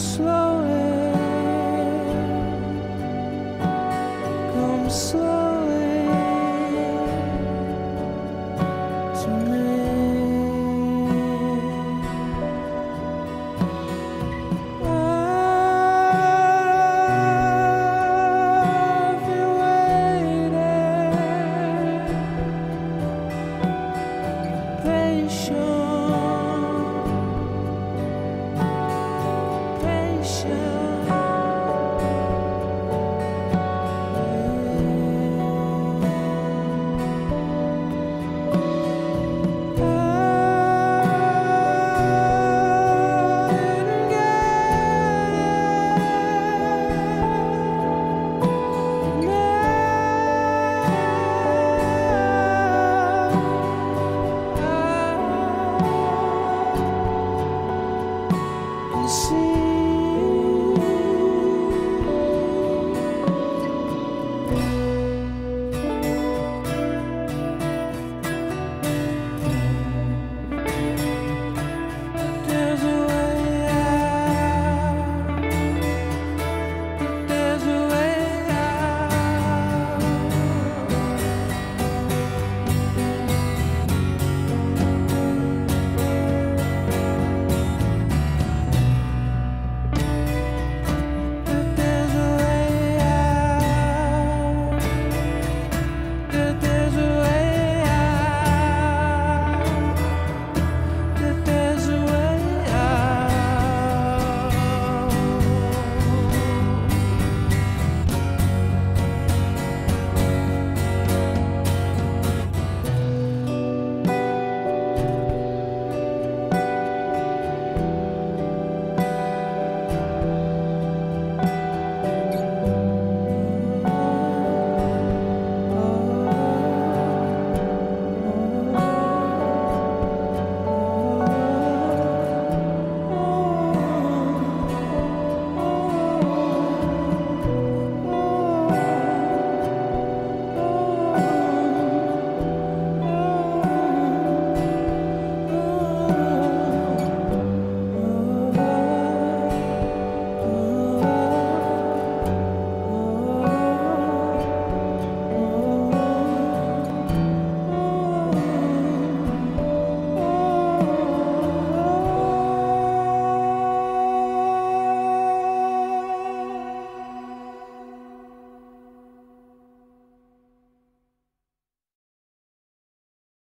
slow Bye. Oh.